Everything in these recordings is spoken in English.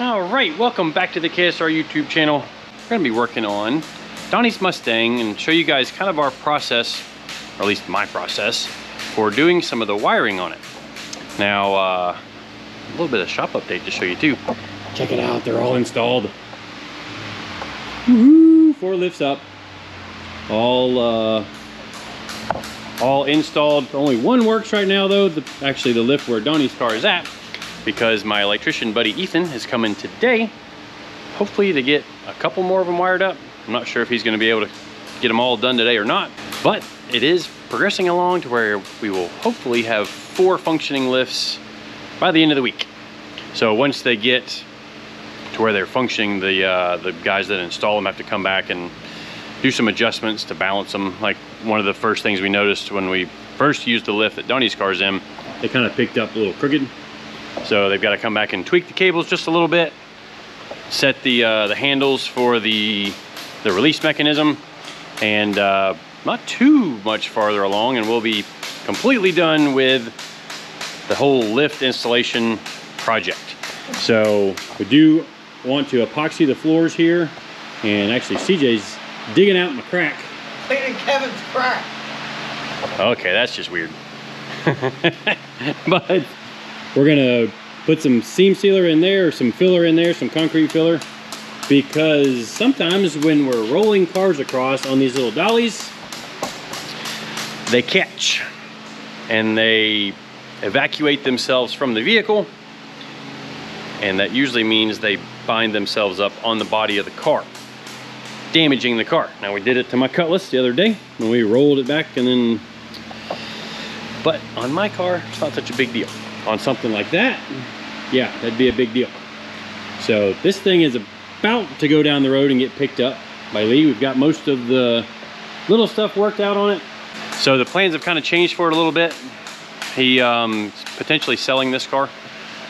All right, welcome back to the KSR YouTube channel. We're gonna be working on Donnie's Mustang and show you guys kind of our process, or at least my process, for doing some of the wiring on it. Now, uh, a little bit of shop update to show you too. Check it out, they're all installed. Four lifts up, all uh, all installed. Only one works right now though. The, actually, the lift where Donnie's car is at, because my electrician buddy Ethan is coming today, hopefully to get a couple more of them wired up. I'm not sure if he's going to be able to get them all done today or not, but it is progressing along to where we will hopefully have four functioning lifts by the end of the week. So once they get to where they're functioning, the uh, the guys that install them have to come back and do some adjustments to balance them. Like one of the first things we noticed when we first used the lift that Donnie's car's in, they kind of picked up a little crooked. So they've got to come back and tweak the cables just a little bit, set the uh, the handles for the the release mechanism, and uh, not too much farther along, and we'll be completely done with the whole lift installation project. So we do want to epoxy the floors here, and actually CJ's digging out my crack. Cleaning Kevin's crack. Okay, that's just weird. but we're gonna put some seam sealer in there, some filler in there, some concrete filler, because sometimes when we're rolling cars across on these little dollies, they catch and they evacuate themselves from the vehicle and that usually means they bind themselves up on the body of the car damaging the car. Now we did it to my cutlass the other day when we rolled it back and then but on my car it's not such a big deal on something like that yeah that'd be a big deal. So this thing is about to go down the road and get picked up by Lee. We've got most of the little stuff worked out on it. So the plans have kind of changed for it a little bit. He um, potentially selling this car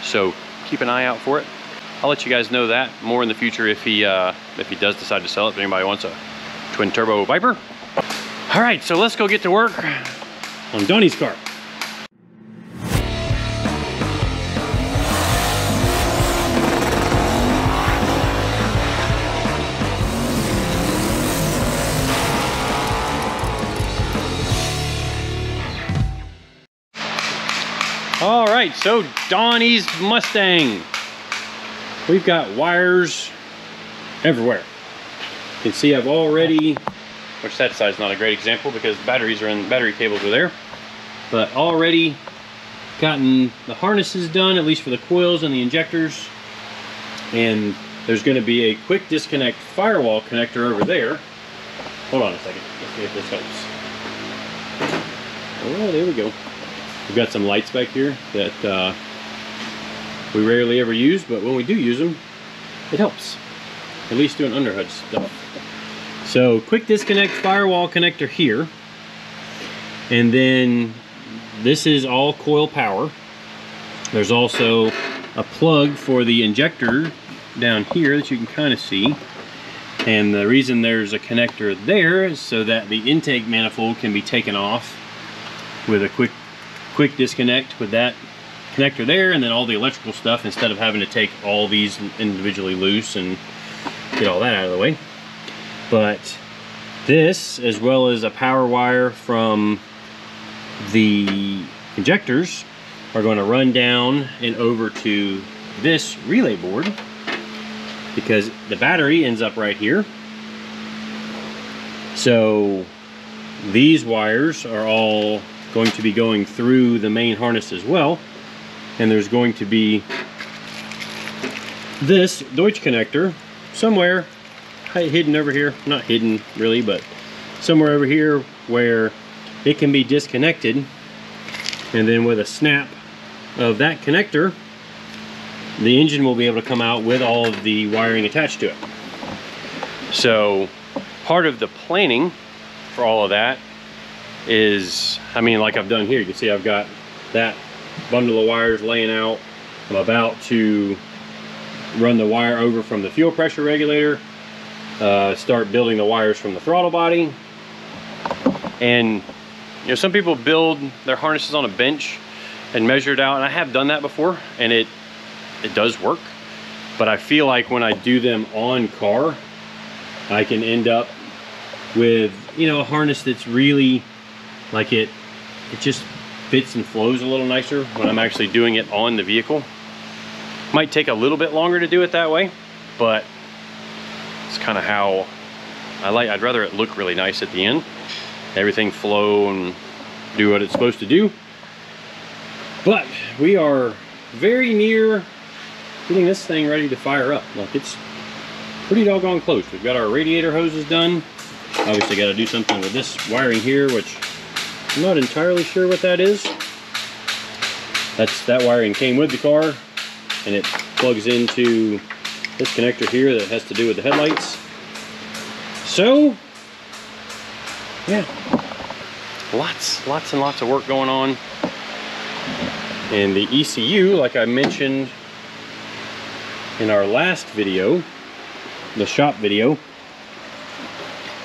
so keep an eye out for it. I'll let you guys know that more in the future if he uh, if he does decide to sell it if anybody wants a twin turbo Viper. All right so let's go get to work. On Donnie's car right, so Donnie's Mustang. We've got wires everywhere. You can see I've already, which that side's not a great example because batteries are in, battery cables are there, but already gotten the harnesses done, at least for the coils and the injectors. And there's gonna be a quick disconnect firewall connector over there. Hold on a second, let's see if this helps. Oh, there we go. We've got some lights back here that uh, we rarely ever use, but when we do use them, it helps. At least doing underhood stuff. So quick disconnect firewall connector here. And then this is all coil power. There's also a plug for the injector down here that you can kind of see. And the reason there's a connector there is so that the intake manifold can be taken off with a quick quick disconnect with that connector there and then all the electrical stuff instead of having to take all these individually loose and get all that out of the way. But this, as well as a power wire from the injectors, are going to run down and over to this relay board because the battery ends up right here. So these wires are all going to be going through the main harness as well. And there's going to be this Deutsch connector somewhere hidden over here. Not hidden really, but somewhere over here where it can be disconnected. And then with a snap of that connector, the engine will be able to come out with all of the wiring attached to it. So part of the planning for all of that is, I mean, like I've done here, you can see I've got that bundle of wires laying out. I'm about to run the wire over from the fuel pressure regulator, uh, start building the wires from the throttle body. And, you know, some people build their harnesses on a bench and measure it out, and I have done that before, and it, it does work. but I feel like when I do them on car, I can end up with, you know, a harness that's really like it, it just fits and flows a little nicer when I'm actually doing it on the vehicle. Might take a little bit longer to do it that way, but it's kind of how I like, I'd rather it look really nice at the end. Everything flow and do what it's supposed to do. But we are very near getting this thing ready to fire up. Like it's pretty doggone close. We've got our radiator hoses done. Obviously got to do something with this wiring here, which I'm not entirely sure what that is. That's That wiring came with the car and it plugs into this connector here that has to do with the headlights. So, yeah, lots, lots and lots of work going on. And the ECU, like I mentioned in our last video, the shop video,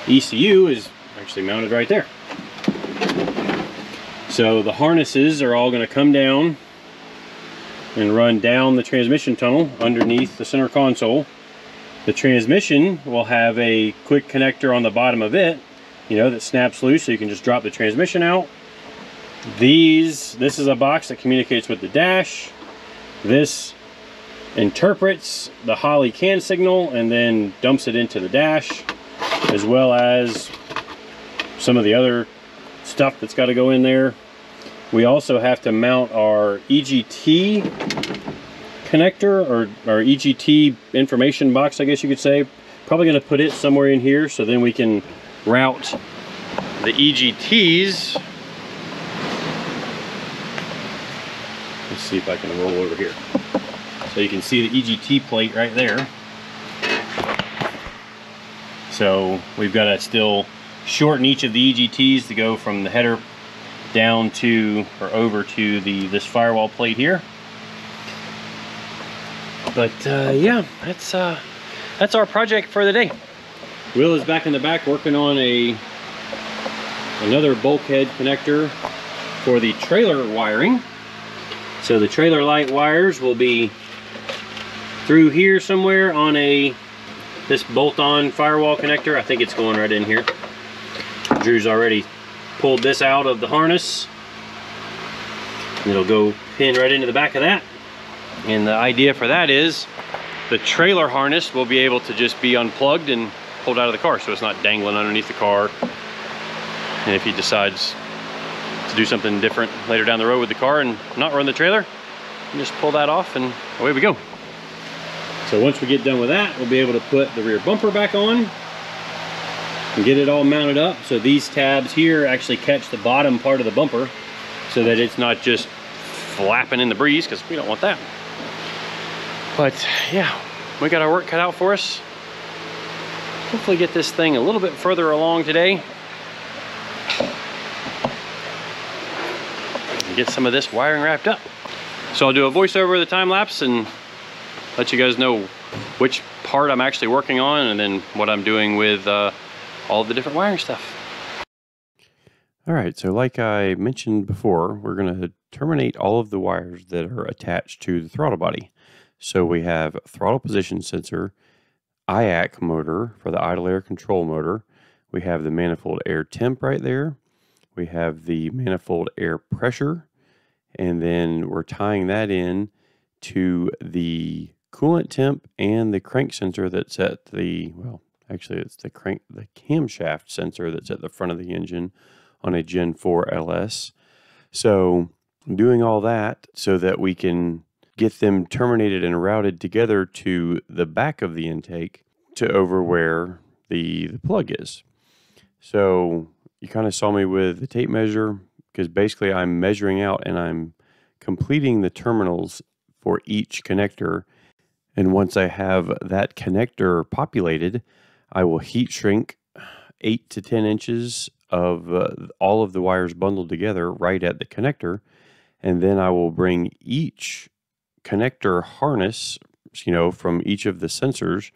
ECU is actually mounted right there. So the harnesses are all going to come down and run down the transmission tunnel underneath the center console. The transmission will have a quick connector on the bottom of it, you know, that snaps loose so you can just drop the transmission out. These, this is a box that communicates with the dash. This interprets the Holley CAN signal and then dumps it into the dash, as well as some of the other stuff that's got to go in there. We also have to mount our EGT connector or our EGT information box, I guess you could say. Probably going to put it somewhere in here so then we can route the EGTs. Let's see if I can roll over here. So you can see the EGT plate right there. So we've got to still shorten each of the EGTs to go from the header down to or over to the this firewall plate here. But uh, yeah, that's uh, that's our project for the day. Will is back in the back working on a another bulkhead connector for the trailer wiring. So the trailer light wires will be through here somewhere on a this bolt-on firewall connector. I think it's going right in here. Drew's already pulled this out of the harness. It'll go pin right into the back of that. And the idea for that is the trailer harness will be able to just be unplugged and pulled out of the car so it's not dangling underneath the car. And if he decides to do something different later down the road with the car and not run the trailer, just pull that off and away we go. So once we get done with that, we'll be able to put the rear bumper back on and get it all mounted up. So these tabs here actually catch the bottom part of the bumper so that it's not just flapping in the breeze because we don't want that. But yeah, we got our work cut out for us. Hopefully get this thing a little bit further along today. And get some of this wiring wrapped up. So I'll do a voiceover of the time lapse and let you guys know which part I'm actually working on and then what I'm doing with uh, all the different wiring stuff. All right, so like I mentioned before, we're going to terminate all of the wires that are attached to the throttle body. So we have throttle position sensor, IAC motor for the idle air control motor. We have the manifold air temp right there. We have the manifold air pressure, and then we're tying that in to the coolant temp and the crank sensor that's at the, well, actually it's the crank, the camshaft sensor that's at the front of the engine on a Gen 4 LS. So doing all that so that we can get them terminated and routed together to the back of the intake to over where the, the plug is. So you kind of saw me with the tape measure because basically I'm measuring out and I'm completing the terminals for each connector and once I have that connector populated, I will heat shrink 8 to 10 inches of uh, all of the wires bundled together right at the connector. And then I will bring each connector harness, you know, from each of the sensors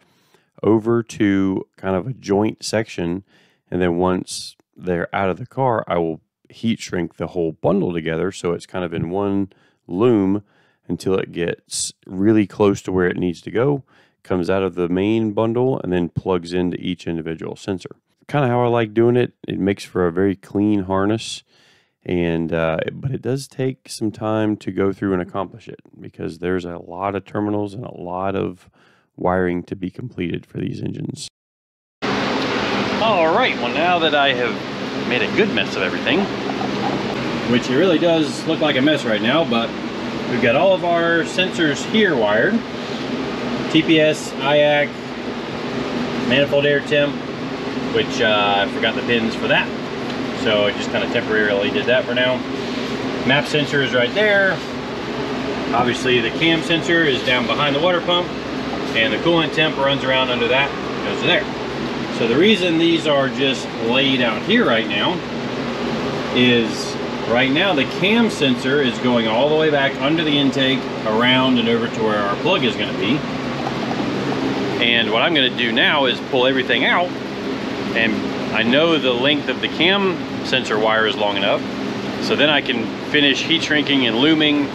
over to kind of a joint section. And then once they're out of the car, I will heat shrink the whole bundle together so it's kind of in one loom until it gets really close to where it needs to go, comes out of the main bundle, and then plugs into each individual sensor. Kind of how I like doing it. It makes for a very clean harness, and uh, but it does take some time to go through and accomplish it because there's a lot of terminals and a lot of wiring to be completed for these engines. All right, well now that I have made a good mess of everything, which it really does look like a mess right now, but we've got all of our sensors here wired. TPS, IAC, manifold air temp, which uh, I forgot the pins for that. So I just kind of temporarily did that for now. Map sensor is right there. Obviously the cam sensor is down behind the water pump and the coolant temp runs around under that, goes there. So the reason these are just laid out here right now is right now the cam sensor is going all the way back under the intake, around and over to where our plug is going to be. And what I'm going to do now is pull everything out and I know the length of the cam sensor wire is long enough so then I can finish heat shrinking and looming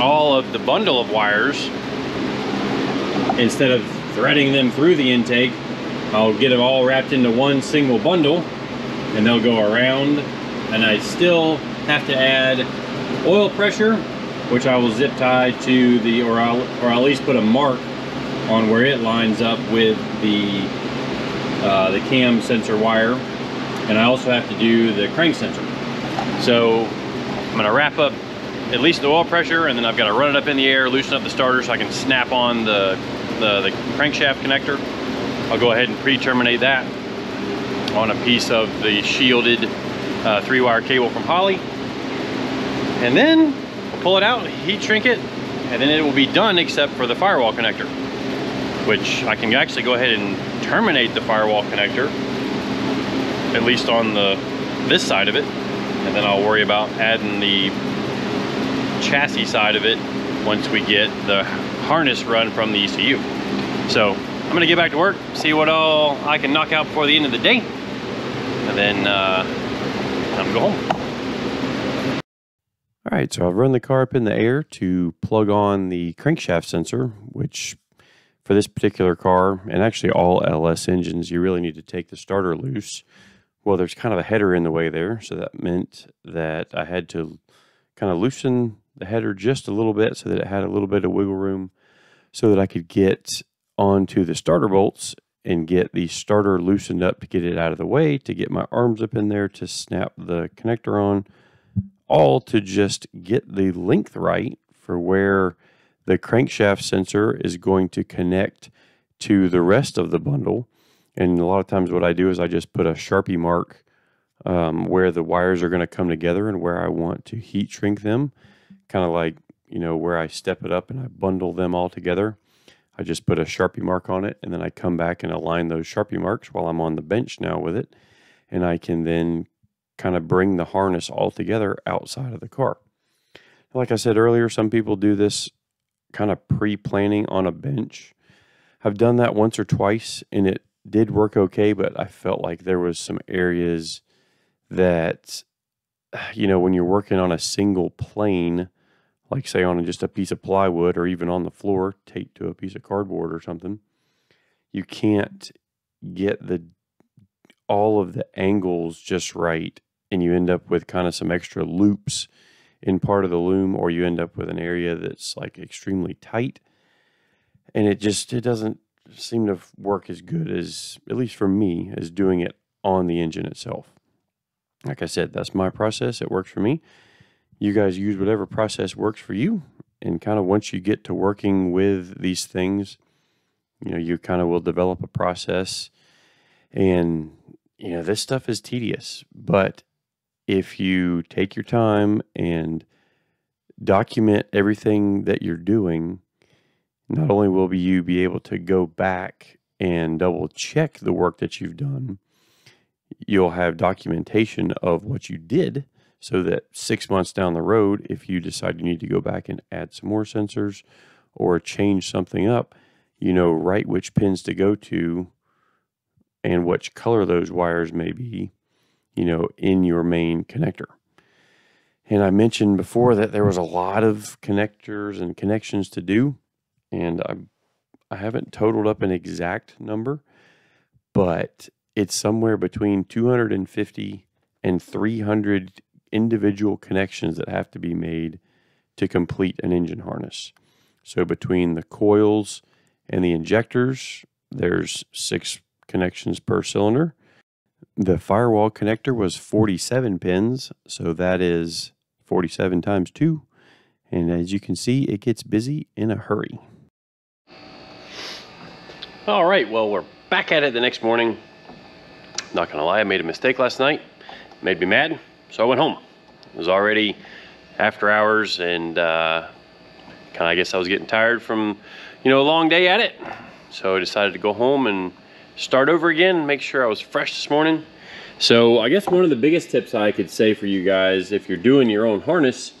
all of the bundle of wires. Instead of threading them through the intake I'll get them all wrapped into one single bundle and they'll go around. And I still have to add oil pressure which I will zip tie to the or I'll or I'll at least put a mark on where it lines up with the uh, the cam sensor wire. And I also have to do the crank sensor. So I'm gonna wrap up at least the oil pressure and then I've got to run it up in the air loosen up the starter so I can snap on the the, the crankshaft connector. I'll go ahead and pre-terminate that on a piece of the shielded uh, three wire cable from Holley. And then we'll pull it out, heat shrink it, and then it will be done except for the firewall connector, which I can actually go ahead and terminate the firewall connector, at least on the this side of it. And then I'll worry about adding the chassis side of it once we get the harness run from the ECU. So I'm gonna get back to work, see what all I can knock out before the end of the day, and then uh, I'm gonna go home. All right, so I've run the car up in the air to plug on the crankshaft sensor, which for this particular car, and actually all LS engines, you really need to take the starter loose. Well, there's kind of a header in the way there, so that meant that I had to kind of loosen the header just a little bit so that it had a little bit of wiggle room so that I could get onto the starter bolts and get the starter loosened up to get it out of the way, to get my arms up in there to snap the connector on, all to just get the length right for where the crankshaft sensor is going to connect to the rest of the bundle. And a lot of times, what I do is I just put a Sharpie mark um, where the wires are going to come together and where I want to heat shrink them, kind of like, you know, where I step it up and I bundle them all together. I just put a Sharpie mark on it and then I come back and align those Sharpie marks while I'm on the bench now with it. And I can then kind of bring the harness all together outside of the car. Like I said earlier, some people do this kind of pre planning on a bench. I've done that once or twice and it did work okay, but I felt like there was some areas that, you know, when you're working on a single plane, like say on just a piece of plywood or even on the floor taped to a piece of cardboard or something you can't get the all of the angles just right and you end up with kind of some extra loops in part of the loom or you end up with an area that's like extremely tight. And it just it doesn't seem to work as good as at least for me as doing it on the engine itself. Like i said that's my process. It works for me. You guys use whatever process works for you. And kind of once you get to working with these things, you know, you kind of will develop a process. And, you know, this stuff is tedious, but if you take your time and document everything that you're doing, not only will you be able to go back and double check the work that you've done, you'll have documentation of what you did so that six months down the road, if you decide you need to go back and add some more sensors or change something up, you know right which pins to go to and which color those wires may be, you know, in your main connector. And I mentioned before that there was a lot of connectors and connections to do. And I, I haven't totaled up an exact number, but it's somewhere between 250 and 300 individual connections that have to be made to complete an engine harness. So between the coils and the injectors, there's six connections per cylinder. The firewall connector was 47 pins, so that is 47 times 2. And as you can see, it gets busy in a hurry. All right, well, we're back at it the next morning. Not gonna lie, I made a mistake last night. Made me mad, so I went home. It was already after hours and uh, kind of, I guess I was getting tired from, you know, a long day at it. So I decided to go home and start over again, and make sure I was fresh this morning. So I guess one of the biggest tips I could say for you guys, if you're doing your own harness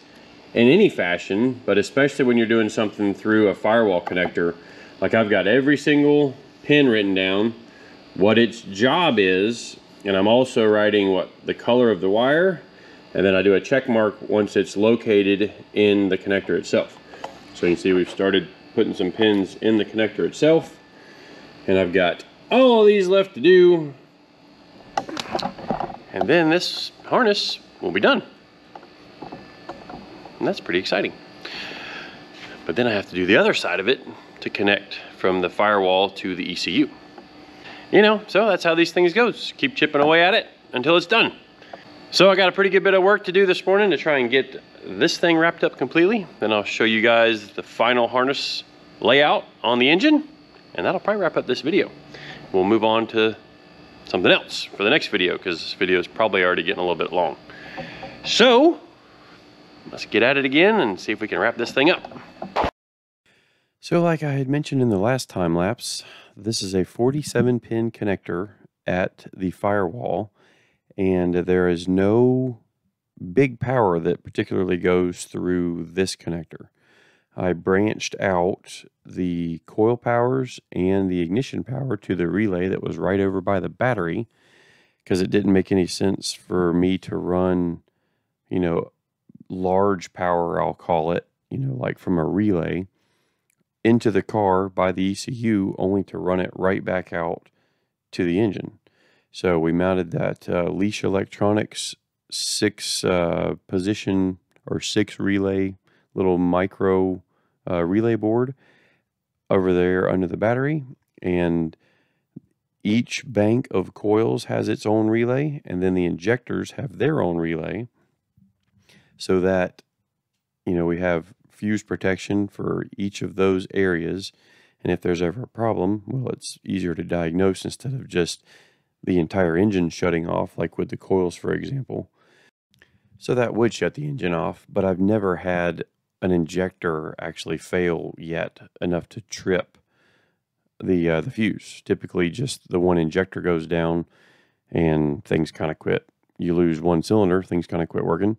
in any fashion, but especially when you're doing something through a firewall connector, like I've got every single pin written down, what its job is, and I'm also writing what the color of the wire, and then I do a check mark once it's located in the connector itself. So you can see we've started putting some pins in the connector itself, and I've got all these left to do, and then this harness will be done. And that's pretty exciting. But then I have to do the other side of it to connect from the firewall to the ECU. You know, so that's how these things go. Just keep chipping away at it until it's done. So I got a pretty good bit of work to do this morning to try and get this thing wrapped up completely. Then I'll show you guys the final harness layout on the engine, and that'll probably wrap up this video. We'll move on to something else for the next video because this video is probably already getting a little bit long. So let's get at it again and see if we can wrap this thing up. So like I had mentioned in the last time lapse, this is a 47 pin connector at the firewall and there is no big power that particularly goes through this connector. I branched out the coil powers and the ignition power to the relay that was right over by the battery because it didn't make any sense for me to run, you know, large power, I'll call it, you know, like from a relay into the car by the ECU only to run it right back out to the engine. So we mounted that uh, Leash Electronics six uh, position or six relay little micro uh, relay board over there under the battery. And each bank of coils has its own relay, and then the injectors have their own relay so that, you know, we have fuse protection for each of those areas. And if there's ever a problem, well, it's easier to diagnose instead of just the entire engine shutting off, like with the coils, for example. So that would shut the engine off, but I've never had an injector actually fail yet enough to trip the uh, the fuse. Typically, just the one injector goes down, and things kind of quit. You lose one cylinder, things kind of quit working,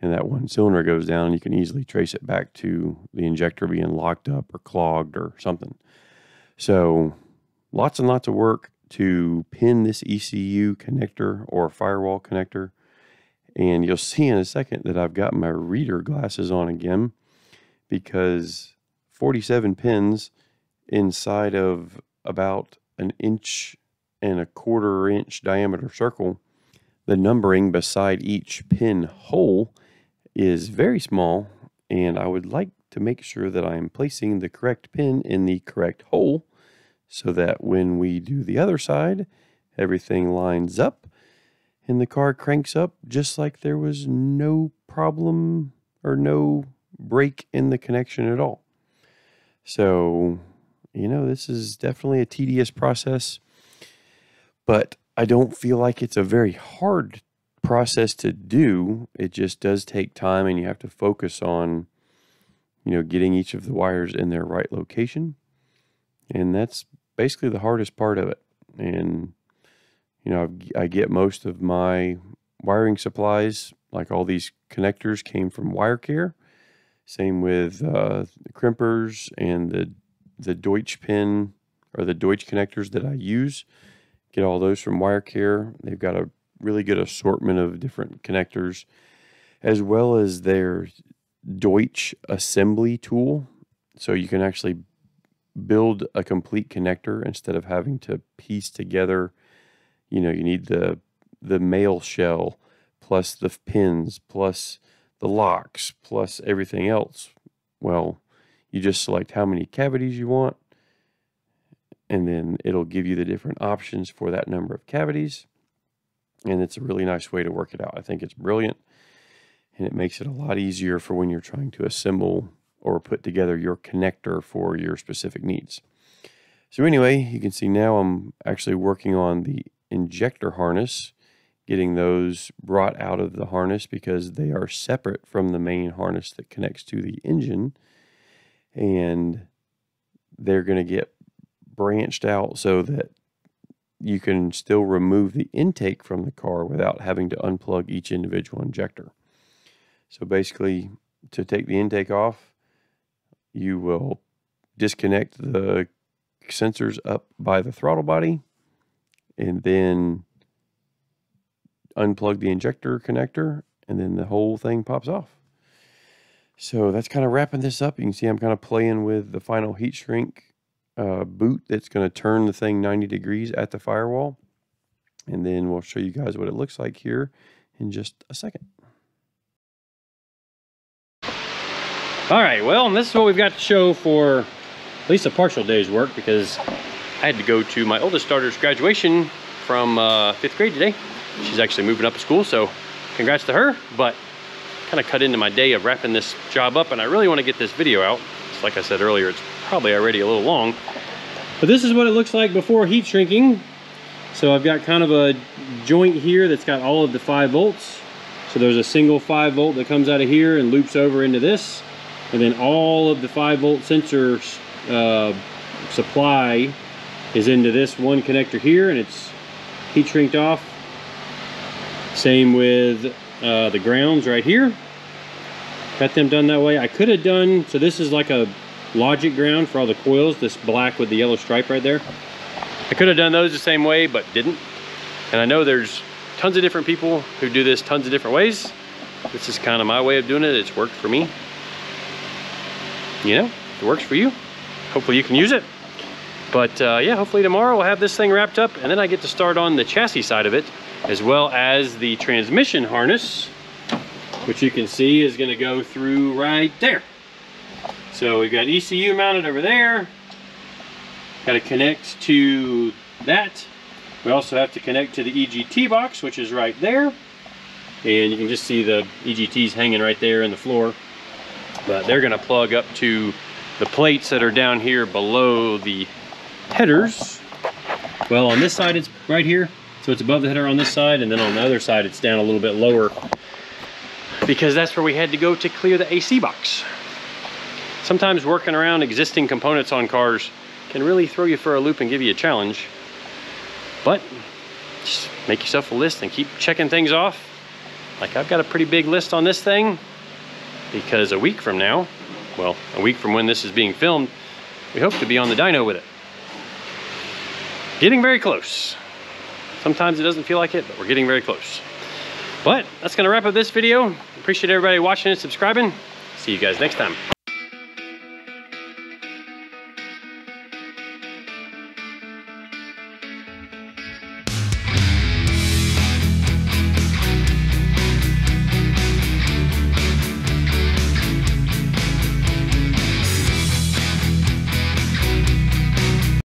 and that one cylinder goes down. And you can easily trace it back to the injector being locked up or clogged or something. So, lots and lots of work to pin this ECU connector or firewall connector. And you'll see in a second that I've got my reader glasses on again because 47 pins inside of about an inch and a quarter inch diameter circle. The numbering beside each pin hole is very small, and I would like to make sure that I am placing the correct pin in the correct hole so that when we do the other side, everything lines up and the car cranks up just like there was no problem or no break in the connection at all. So, you know, this is definitely a tedious process, but I don't feel like it's a very hard process to do. It just does take time and you have to focus on, you know, getting each of the wires in their right location. And that's basically the hardest part of it. And, you know, I get most of my wiring supplies, like all these connectors, came from WireCare. Same with uh, the crimpers and the the Deutsch pin or the Deutsch connectors that I use. Get all those from WireCare. They've got a really good assortment of different connectors. as well as their Deutsch assembly tool. So you can actually build a complete connector instead of having to piece together. You know, you need the the male shell plus the pins plus the locks plus everything else. Well, you just select how many cavities you want and then it'll give you the different options for that number of cavities. And it's a really nice way to work it out. I think it's brilliant and it makes it a lot easier for when you're trying to assemble or put together your connector for your specific needs. So anyway, you can see now I'm actually working on the injector harness, getting those brought out of the harness because they are separate from the main harness that connects to the engine. And they're going to get branched out so that you can still remove the intake from the car without having to unplug each individual injector. So basically, to take the intake off, you will disconnect the sensors up by the throttle body and then unplug the injector connector and then the whole thing pops off. So that's kind of wrapping this up. You can see I'm kind of playing with the final heat shrink uh, boot that's going to turn the thing 90 degrees at the firewall. And then we'll show you guys what it looks like here in just a second. All right, well, and this is what we've got to show for at least a partial day's work because I had to go to my oldest daughter's graduation from uh, fifth grade today. She's actually moving up to school, so congrats to her, but kind of cut into my day of wrapping this job up and I really want to get this video out. It's like I said earlier, it's probably already a little long, but this is what it looks like before heat shrinking. So I've got kind of a joint here that's got all of the five volts. So there's a single five volt that comes out of here and loops over into this. And then all of the 5 volt sensor uh, supply is into this one connector here and it's heat shrinked off. Same with uh, the grounds right here. Got them done that way. I could have done, so this is like a logic ground for all the coils, this black with the yellow stripe right there. I could have done those the same way, but didn't. And I know there's tons of different people who do this tons of different ways. This is kind of my way of doing it. It's worked for me you know, it works for you, hopefully you can use it. But uh, yeah, hopefully tomorrow we'll have this thing wrapped up and then I get to start on the chassis side of it as well as the transmission harness, which you can see is gonna go through right there. So we've got ECU mounted over there. Got to connect to that. We also have to connect to the EGT box, which is right there. And you can just see the EGTs hanging right there in the floor but they're gonna plug up to the plates that are down here below the headers. Well, on this side, it's right here. So it's above the header on this side, and then on the other side, it's down a little bit lower because that's where we had to go to clear the AC box. Sometimes working around existing components on cars can really throw you for a loop and give you a challenge. But just make yourself a list and keep checking things off. Like I've got a pretty big list on this thing because a week from now, well, a week from when this is being filmed, we hope to be on the dyno with it. Getting very close. Sometimes it doesn't feel like it, but we're getting very close. But that's gonna wrap up this video. Appreciate everybody watching and subscribing. See you guys next time.